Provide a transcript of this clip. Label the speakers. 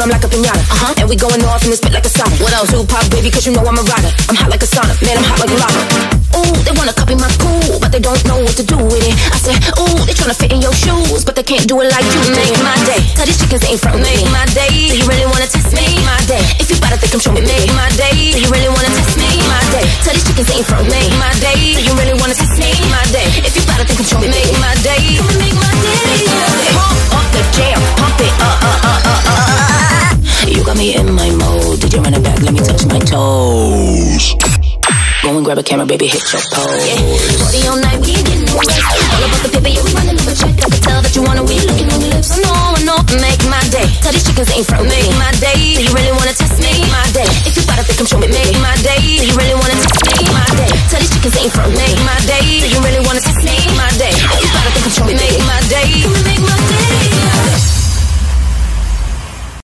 Speaker 1: Uh-huh. And we going off in this bit like a sauna. What else? Tupac, baby, cause you know I'm a rider. I'm hot like a sauna, man, I'm hot like lava. Ooh, they wanna copy my cool, but they don't know what to do with it. I said, ooh, they tryna fit in your shoes, but they can't do it like you. Make my day. Tell these chickens ain't from me. Make my day. Do you really wanna test me? Make my day. If you better think I'm showing me. Make my day. Do you really wanna test me? Make my day. Tell these chickens ain't from me. Make my day. Do you really wanna test me? Make my day. If you better think I'm showing me. Make my day. Come and make me in my mode. Did you run it back? Let me touch my toes. Go and grab a camera, baby, hit your pose. Yeah. Party all night, we getting wet. All about the paper, yeah, we running up a check. I can tell that you wanna, we looking on the lips. I know, I know, make my day. Tell these chickens ain't from me. Make my day. Do you really wanna test me? Make my day.